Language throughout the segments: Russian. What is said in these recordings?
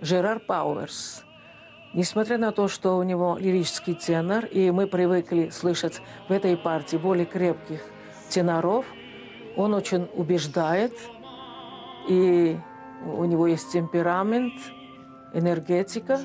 Жерар Пауэрс. Несмотря на то, что у него лирический тенор, и мы привыкли слышать в этой партии более крепких теноров, он очень убеждает, и у него есть темперамент, энергетика.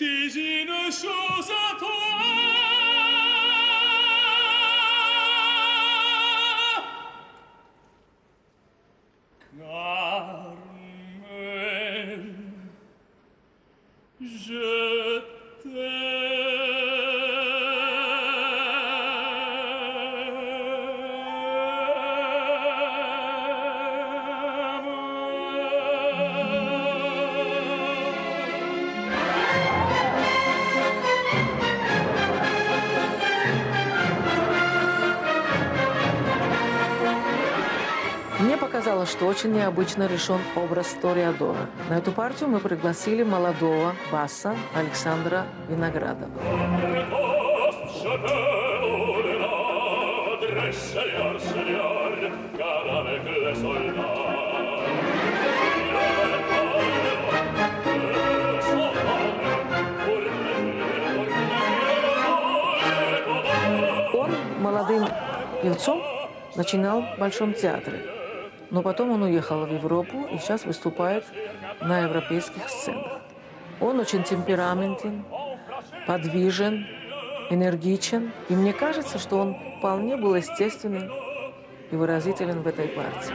it is что очень необычно решен образ Ториадора. На эту партию мы пригласили молодого баса Александра Виноградова. Он молодым певцом начинал в Большом театре. Но потом он уехал в Европу и сейчас выступает на европейских сценах. Он очень темпераментен, подвижен, энергичен. И мне кажется, что он вполне был естественным и выразителен в этой партии.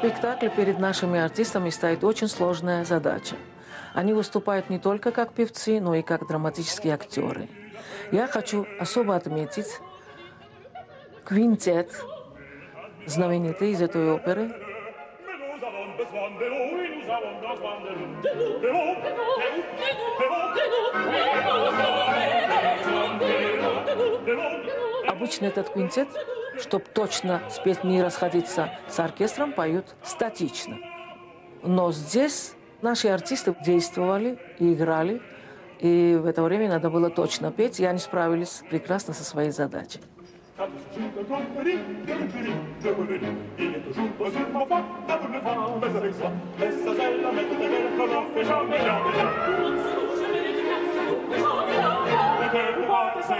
спектакле перед нашими артистами стоит очень сложная задача. Они выступают не только как певцы, но и как драматические актеры. Я хочу особо отметить квинтет, знаменитый из этой оперы. Обычно этот квинтет чтобы точно спеть не расходиться с оркестром, поют статично. Но здесь наши артисты действовали и играли И в это время надо было точно петь, и они справились прекрасно со своей задачей.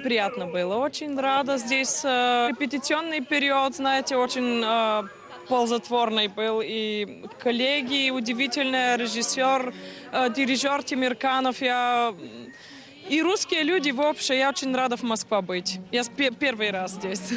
Очень приятно было, очень рада здесь. э, Репетиционный период, знаете, очень э, ползотворный был. И коллеги, и удивительный режиссер, э, дирижер Тимирканов. Я... И русские люди вообще. Я очень рада в Москве быть. Я с- пе- первый раз здесь.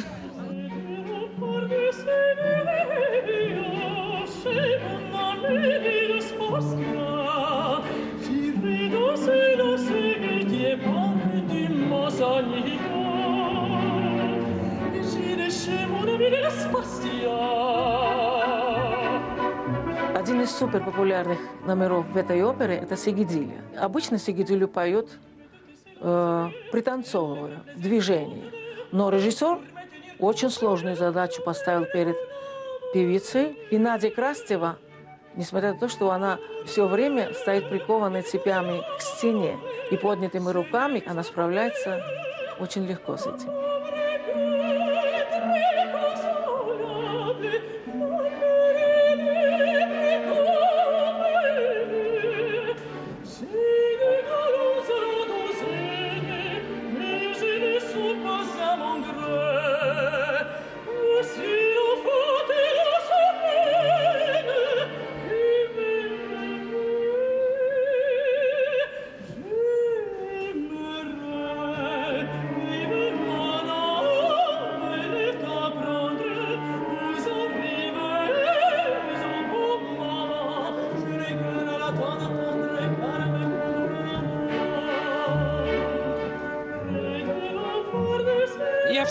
Один из суперпопулярных номеров в этой опере – это Сигидилия. Обычно Сигидилию поет э, пританцовывая, в движении. Но режиссер очень сложную задачу поставил перед певицей. И Надя Крастева, несмотря на то, что она все время стоит прикованной цепями к стене и поднятыми руками, она справляется очень легко с этим.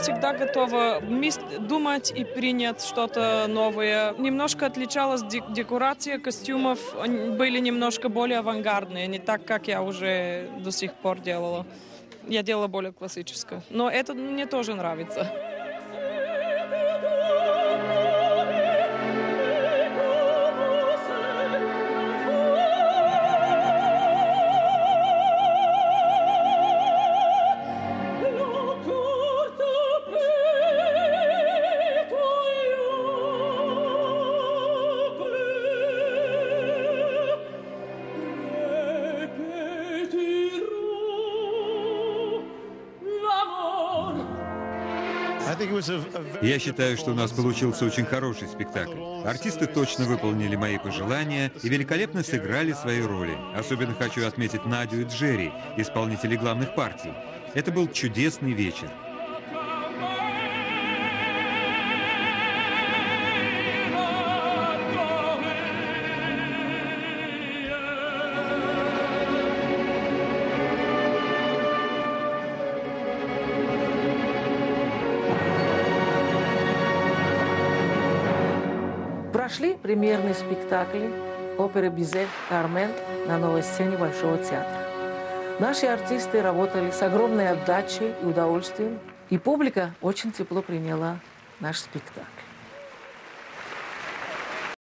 Всегда готова думать и принять что-то новое. Немножко отличалась де- декорация костюмов, были немножко более авангардные, не так, как я уже до сих пор делала. Я делала более классическое. Но это мне тоже нравится. Я считаю, что у нас получился очень хороший спектакль. Артисты точно выполнили мои пожелания и великолепно сыграли свои роли. Особенно хочу отметить Надю и Джерри, исполнителей главных партий. Это был чудесный вечер. Прошли премьерные спектакли оперы Бизе «Кармен» на новой сцене Большого театра. Наши артисты работали с огромной отдачей и удовольствием, и публика очень тепло приняла наш спектакль.